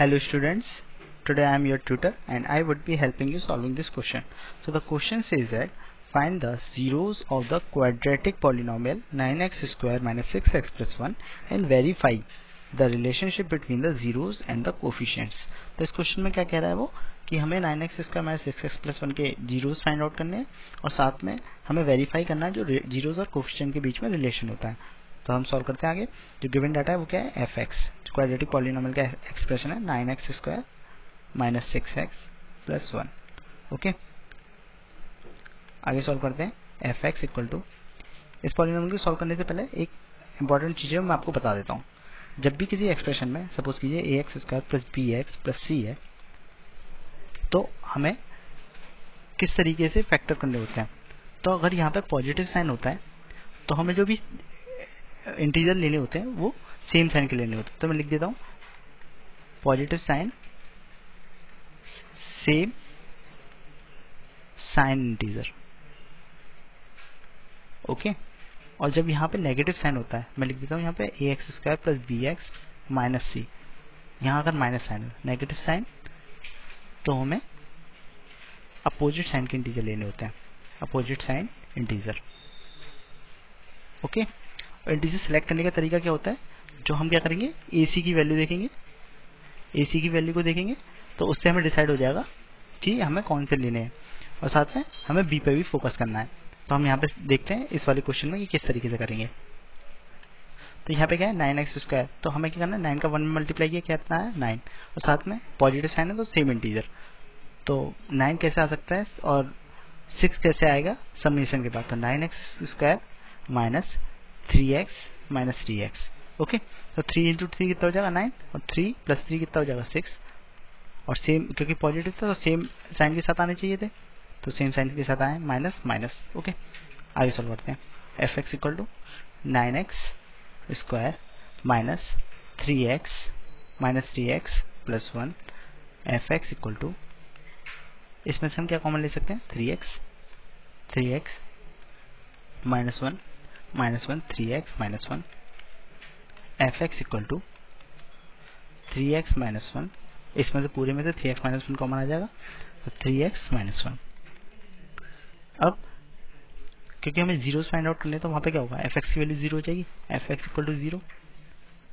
Hello students, today I am your tutor and I would be helping you solving this question. So the question says that find the zeros of the quadratic polynomial 9x square minus 6x plus 1 and verify the relationship between the zeros and the coefficients. तो इस question में क्या कह रहा है वो कि हमें 9x square minus six x plus one के जीरोस फाइंड आउट करने हैं और साथ में हमें वेरीफाई करना है जो जीरोस और कोफिशिएंट के बीच में रिलेशन होता है तो हम सॉल्व करते हैं आगे जो गिवन डाटा है वो क्या है एफ़ एक्स क्वाड्रेटिक पॉलिनोमियल का एक्सप्रेशन है nine x square minus six x plus one okay आगे सॉल्व करते हैं। एफ़ एक्स इक्वल टू इस पॉलिनोमियल को सॉल्व करने से पहले एक इंपॉर्टेंट चीज़ है मैं आपको बता देता हूँ। जब भी किसी एक्सप्रेशन में सपोज़ कीजिए a x square plus b x plus c है तो हमें किस तरीके से फैक्टर करने होते हैं? तो अगर यहाँ पे पॉजिटिव साइन होता है तो हमें जो भी इंटीजर लेने होते हैं, वो सेम साइन के लेने होते। हैं तो मैं लिख देता हूँ। Positive sign, same sign integer. Okay? और जब यहाँ पे नेगेटिव साइन होता है, मैं लिख देता हूँ यहाँ पे a x square plus b x minus c यहाँ अगर माइनस साइन है नेगेटिव साइन तो हमें अपोजिट साइन के इंटीजर लेने होते हैं। Opposite sign integer. ओके? और इंटीजर सेलेक्ट करने का तरीका क्या होता है? जो हम क्या करेंगे? एसी की वैल्यू देखेंगे। एसी की वैल्यू को देखेंगे तो उससे हमें डिसाइड हो जाएगा कि हमें कौन से लेने हैं। और साथ में हमें बी पे भी फोकस करना है। तो हम यहाँ पे देखते हैं इस वाले क्वेश्चन में कि किस तरीके से करेंगे। तो यहाँ पे क्या है? नाइन एक्स स्क्वायर तो हमें क्या करना है? नाइन का वन मल्टीप्लाई किया कितना है? नाइन और साथ में पॉजिटिव साइन है तो सेम इंटीजर तो नाइन कैसे आ सकता है? और सिक्स कैसे आएगा? सबमिशन के बाद। तो nine x square minus three x minus three x okay? तो थ्री इंटू थ्री कितना हो जाएगा? नाइन और थ्री प्लस थ्री कितना हो जाएगा? सिक्स और सेम क्योंकि पॉजिटिव था तो सेम साइन के साथ आने चाहिए थे। तो सेम साइन के साथ आए माइनस माइनस ओके? आगे सॉल्व करते हैं। F x equal to nine x square minus three x minus three x plus one f x equal to इसमें से हम क्या कॉमन ले सकते हैं? Three x three x minus one minus one three x minus one f x equal to three x minus one इसमें से पूरे में से three x minus one common आ जाएगा। तो थ्री एक्स माइनस वन अब, क्योंकि हमें ज़ीरो फाइंड आउट करने तो वहाँ पे क्या होगा? एफ़ एक्स की वैल्यू ज़ीरो हो जाएगी। F x equal to zero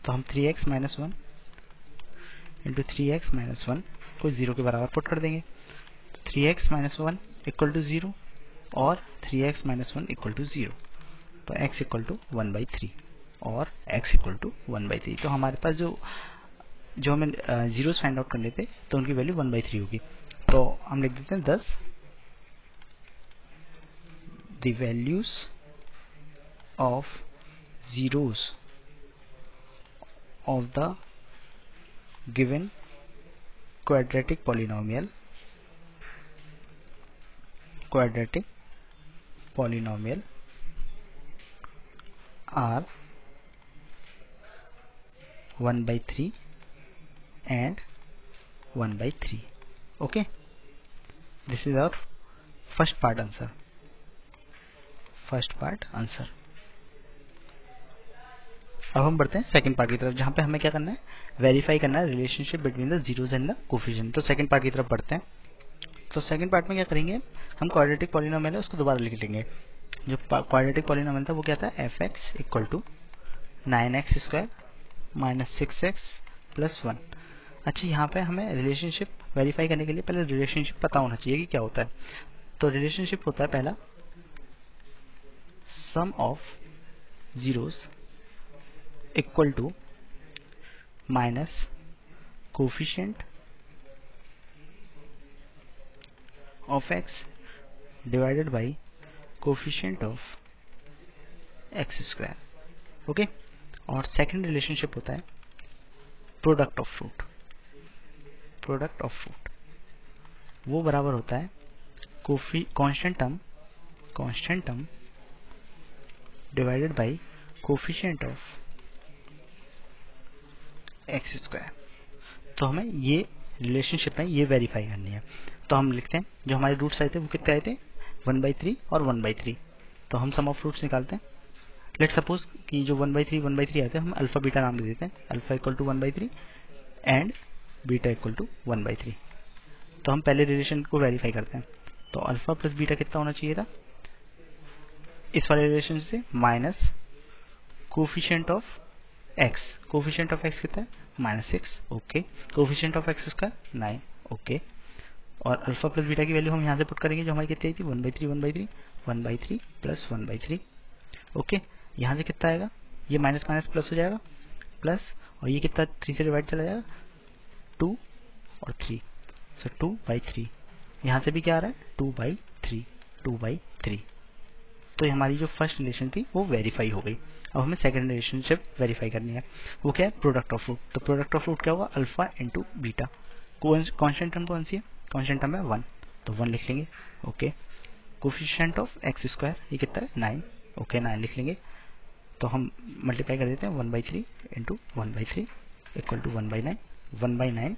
तो हम three x minus one into three x minus one को ज़ीरो के बराबर पुट कर देंगे। Three x minus one equal to zero और three x minus one equal to zero तो x equal to one by three और x equal to one by three तो हमारे पास जो जो हमें ज़ीरो फाइंड आउट करने थे तो उनकी वैल्यू वन बाई थ्री होगी। तो हम लिख देते हैं thus. The values of zeros of the given quadratic polynomial quadratic polynomial are 1 by 3 and 1 by 3 okay? This is our first part answer. First part answer. अब हम बढ़ते हैं सेकंड पार्ट की तरफ़, जहाँ पे हमें क्या करना है? वेरीफाई करना है relationship between the zeros and the coefficient तो सेकंड पार्ट की तरफ़ बढ़ते हैं। तो सेकंड पार्ट में क्या करेंगे? हम क्वाड्रेटिक पॉलिनोमियल है, उसको दोबारा लिख लेंगे। जो क्वाड्रेटिक पॉलिनोमियल था, वो क्या था? F x equal to nine x square minus six x plus one अच्छा यहाँ पे हमें रिलेशनशिप वेरीफाई करने के लिए पहले रिलेशनशिप पता होना चाहिए कि क्या होता है। तो रिलेशनशिप होता है पहला sum of zeros equal to minus coefficient of x divided by coefficient of x square okay और सेकंड रिलेशनशिप होता है product of root product of root वो बराबर होता है coffee constant term constant term divided by coefficient of x square तो हमें ये रिलेशनशिप है ये वेरीफाई करनी है। तो हम लिखते हैं, जो हमारे रूट्स आए थे, वो कितने आए थे? वन बाई थ्री और वन बाई थ्री तो हम सम ऑफ़ रूट्स निकालते हैं। लेट सपोज़ कि जो one by three one by three आते हैं, हम अल्फ़ा बीटा नाम दे देते हैं। Alpha equal to one by three and beta equal to one by three तो हम पहले रिलेशन को वेरीफाई करते हैं। तो अल्फ़ा प्लस बीटा कितना होना चाहिए था? इस वाले रिलेशन से minus coefficient of x coefficient of x कितना है? Minus six okay coefficient of x का नाइन ओके और अल्फ़ा प्लस बीटा की वैल्यू हम यहाँ से पुट करेंगे, जो हमारी कितनी आई थी? One by three one by three one by three plus one by three okay यहाँ से कितना आएगा? ये माइनस माइनस प्लस हो जाएगा। प्लस और ये कितना? थ्री से डिवाइड चला जाएगा। टू और three so two by three यहाँ से भी क्या आ रहा है? Two by three two by three तो हमारी जो फ़र्स्ट रिलेशन थी, वो वेरीफाई हो गई। अब हमें सेकंड रिलेशनशिप वेरीफाई करनी है। वो क्या है? प्रोडक्ट ऑफ़ रूट तो प्रोडक्ट ऑफ़ रूट क्या होगा alpha into beta constant term कौन सी है? कॉन्स्टेंट टर्म है वन तो वन लिख लेंगे। Okay coefficient of x square ये कितना है? नाइन ओके नाइन लिख लेंगे। तो हम मल्टीप्लाई कर देते हैं one by three into one by three equal to one by nine one by nine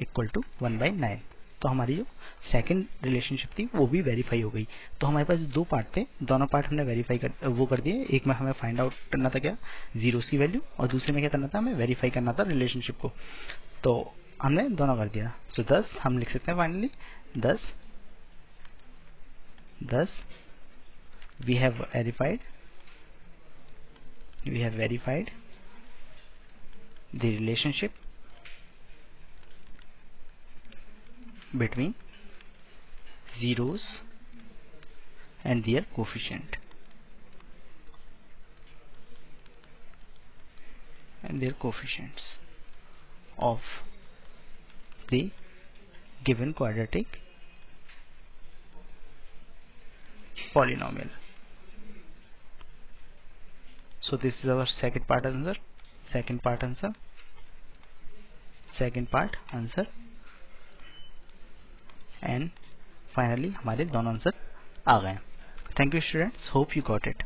equal to one by nine तो हमारी जो सेकंड रिलेशनशिप थी, वो भी वेरीफाई हो गई। तो हमारे पास दो पार्ट थे, दोनों पार्ट हमने वेरीफाई कर, वो कर दिए। एक में हमें फाइंड आउट करना था क्या? ज़ीरो की वैल्यू और दूसरे में क्या करना था? हमें वेरीफाई करना था रिलेशनशिप को। तो हमने दोनों कर दिया। सो दस, हम लिख सकते हैं finally thus thus we have verified we have verified the relationship between zeros and their coefficient. And their coefficients of the given quadratic polynomial so this is our second part answer second part answer second part answer and finally हमारे दोनों answer आ गए thank you students hope you got it